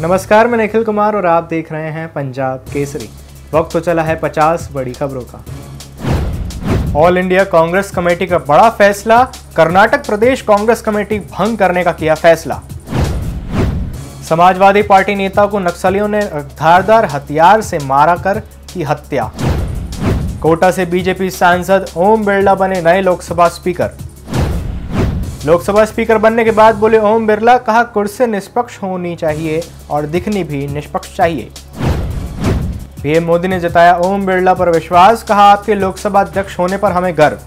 नमस्कार, मैं निखिल कुमार और आप देख रहे हैं पंजाब केसरी। वक्त तो चला है 50 बड़ी खबरों का। ऑल इंडिया कांग्रेस कमेटी का बड़ा फैसला, कर्नाटक प्रदेश कांग्रेस कमेटी भंग करने का किया फैसला। समाजवादी पार्टी नेता को नक्सलियों ने धारदार हथियार से मारा कर की हत्या। कोटा से बीजेपी सांसद ओम बिरला बने नए लोकसभा स्पीकर। लोकसभा स्पीकर बनने के बाद बोले, ओम बिरला, कहा कुर्सी निष्पक्ष होनी चाहिए और दिखनी भी निष्पक्ष चाहिए? पीएम मोदी ने जताया, ओम बिरला पर विश्वास, कहा आपके लोकसभा अध्यक्ष होने पर हमें गर्व।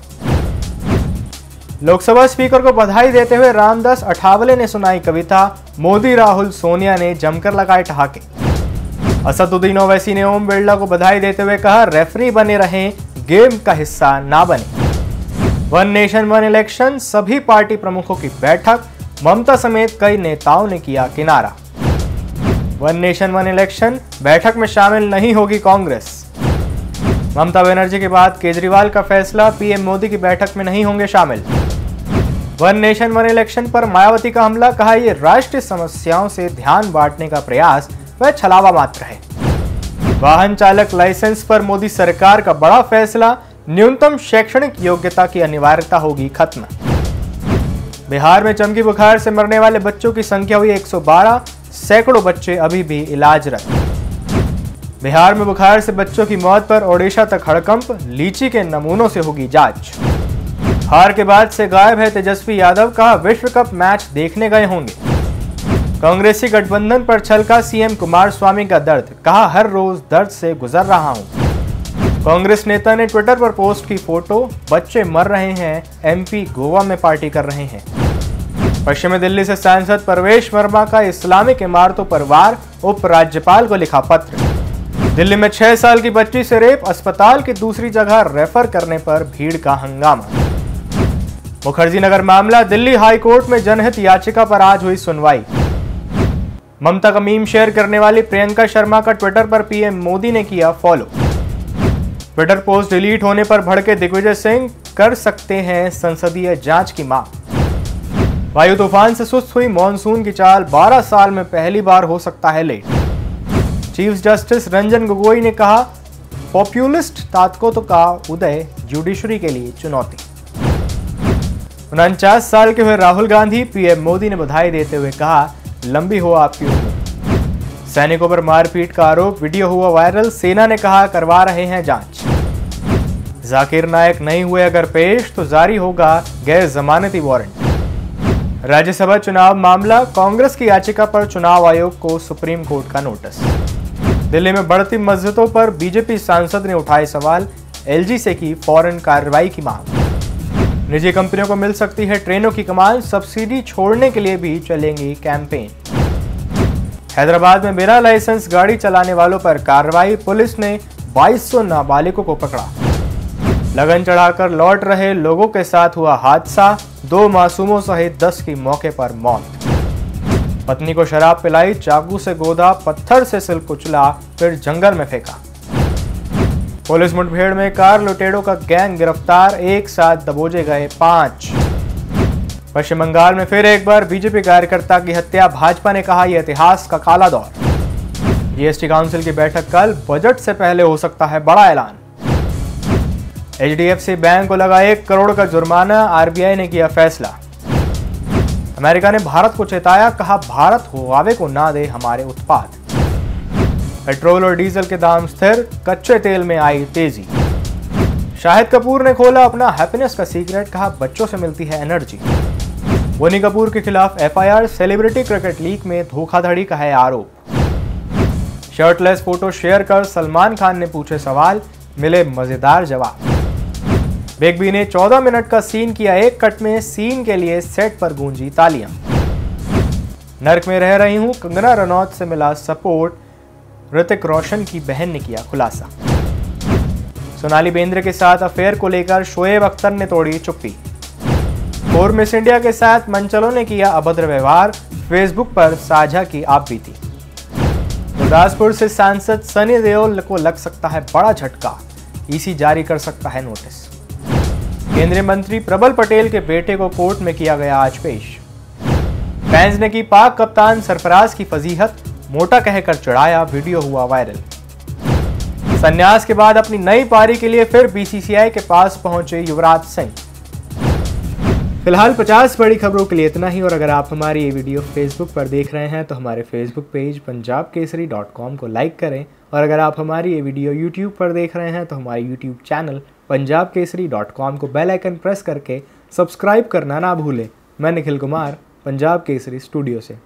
लोकसभा स्पीकर को बधाई देते हुए रामदास अठावले ने सुनाई कविता, मोदी राहुल सोनिया ने जमकर लगाए ठहाके। असदुद्दीन ओवैसी ने ओम बिरला को बधाई देते हुए कहा, रेफरी बने रहें, गेम का हिस्सा ना बने। वन नेशन, वन इलेक्शन, सभी पार्टी प्रमुखों की बैठक, ममता समेत कई नेताओं ने किया किनारा। वन नेशन, वन इलेक्शन, बैठक में शामिल नहीं होगी कांग्रेस। ममता बनर्जी के बाद केजरीवाल का फैसला, पीएम मोदी की बैठक में नहीं होंगे शामिल। वन नेशन, वन इलेक्शन पर मायावती का हमला, कहा यह राष्ट्रीय समस्याओं से ध्यान बांटने का प्रयास, वह छलावा मात्र है। वाहन चालक लाइसेंस पर मोदी सरकार का बड़ा फैसला न्यूनतम शैक्षणिक योग्यता की अनिवार्यता होगी खत्म। बिहार में चमकी बुखार से मरने वाले बच्चों की संख्या हुई 112 सैकड़ों बच्चे अभी भी इलाजरत। बिहार में बुखार से बच्चों की मौत पर ओडिशा तक हड़कंप, लीची के नमूनों से होगी जाँच। हार के बाद से गायब है तेजस्वी यादव कहा विश्व कप मैच देखने गए होंगे। कांग्रेसी गठबंधन पर छलका सीएम कुमार स्वामी का दर्द, कहा हर रोज दर्द से गुजर रहा हूँ। कांग्रेस नेता ने ट्विटर पर पोस्ट की फ़ोटो, बच्चे मर रहे हैं, एमपी गोवा में पार्टी कर रहे हैं। पश्चिमी दिल्ली से सांसद परवेश वर्मा का इस्लामिक इमारतों पर वार उपराज्यपाल को लिखा पत्र। दिल्ली में छह साल की बच्ची से रेप, अस्पताल की दूसरी जगह रेफर करने पर भीड़ का हंगामा। मुखर्जी नगर मामला, दिल्ली हाई कोर्ट में जनहित याचिका पर आज हुई सुनवाई। ममता का मीम शेयर करने वाली प्रियंका शर्मा का ट्विटर पर पीएम मोदी ने किया फॉलो। ट्विटर पोस्ट डिलीट होने पर भड़के दिग्विजय सिंह कर सकते हैं संसदीय जाँच की मांग। वायु तूफ़ान से सुस्त हुई मानसून की चाल 12 साल में पहली बार हो सकता है late. Chief justice Ranjan Gogoi ने कहा पॉपुलिस्ट ताकतों का उदय जुडिशरी के लिए चुनौती। उनचास साल के हुए राहुल गांधी, पीएम मोदी ने बधाई देते हुए कहा, लंबी हो आपकी उम्र। सैनिकों पर मारपीट का आरोप, वीडियो हुआ वायरल, सेना ने कहा, करवा रहे हैं जाँच। जाकिर नायक नहीं हुए अगर पेश तो जारी होगा गैर जमानती वारंट। राज्यसभा चुनाव मामला, कांग्रेस की याचिका पर चुनाव आयोग को सुप्रीम कोर्ट का नोटिस। दिल्ली में बढ़ती मस्जिदों पर बीजेपी सांसद ने उठाए सवाल, एलजी से की फ़ौरन कार्रवाई की मांग। निजी कंपनियों को मिल सकती है ट्रेनों की कमाल, सब्सिडी छोड़ने के लिए भी चलेंगी कैंपेन। हैदराबाद में बिना लाइसेंस गाड़ी चलाने वालों पर कार्रवाई, पुलिस ने 2200 नाबालिगों को पकड़ा। लगन चढ़ाकर लौट रहे लोगों के साथ हुआ हादसा, दो मासूमों सहित 10 की मौके पर मौत। पत्नी को शराब पिलाई, चाकू से गोदा, पत्थर से सिल कुचला, फिर जंगल में फेंका। पुलिस मुठभेड़ में कार लुटेरों का गैंग गिरफ़्तार, एक साथ दबोजे गए पाँच। पश्चिम बंगाल में फिर एक बार बीजेपी कार्यकर्ता की हत्या, भाजपा ने कहा यह इतिहास का काला दौर। जीएसटी काउंसिल की बैठक कल, बजट से पहले हो सकता है बड़ा ऐलान। एचडीएफसी बैंक को लगा एक करोड़ का जुर्माना, आरबीआई ने किया फैसला। अमेरिका ने भारत को चेताया, कहा, भारत हुआवे को ना दे हमारे उत्पाद। पेट्रोल और डीजल के दाम स्थिर, कच्चे तेल में आई तेज़ी। शाहिद कपूर ने खोला अपना हैप्पीनेस का सीक्रेट, कहा, बच्चों से मिलती है एनर्जी। बोनी कपूर के खिलाफ एफआईआर सेलिब्रिटी क्रिकेट लीग में धोखाधड़ी का है आरोप। शर्टलेस फ़ोटो शेयर कर सलमान खान ने पूछे सवाल, मिले मज़ेदार जवाब। बिग बी ने 14 मिनट का सीन किया एक कट में, सीन के लिए सेट पर गूंजी तालियाँ। नर्क में रह रही हूँ, कंगना रनौत से मिला सपोर्ट, ऋतिक रोशन की बहन ने किया खुलासा। सोनाली बेंद्रे के साथ अफेयर को लेकर शोएब अख्तर ने तोड़ी चुप्पी। और मिस इंडिया के साथ मंचलों ने किया अभद्र व्यवहार। फेसबुक पर साझा की आप बीती गुरदासपुर से सांसद सनी देओल को लग सकता है बड़ा झटका। ईसी जारी कर सकता है नोटिस। केंद्रीय मंत्री प्रबल पटेल के बेटे को कोर्ट में किया गया आज पेश। फैंस ने की पाक कप्तान सरफराज की फजीहत, मोटा कहकर चढ़ाया, वीडियो हुआ वायरल। संन्यास के बाद अपनी नई पारी के लिए फिर बीसीसीआई के पास पहुँचे युवराज सिंह। फ़िलहाल 50 बड़ी खबरों के लिए इतना ही, और अगर आप हमारी ये वीडियो फेसबुक पर देख रहे हैं तो हमारे Facebook page Punjab Kesari dot com को लाइक करें, और अगर आप हमारी ये वीडियो यूट्यूब पर देख रहे हैं तो हमारे YouTube channel Punjab Kesari dot com को बेल आइकन प्रेस करके सब्सक्राइब करना ना भूलें। मैं निखिल कुमार, पंजाब केसरी स्टूडियो से।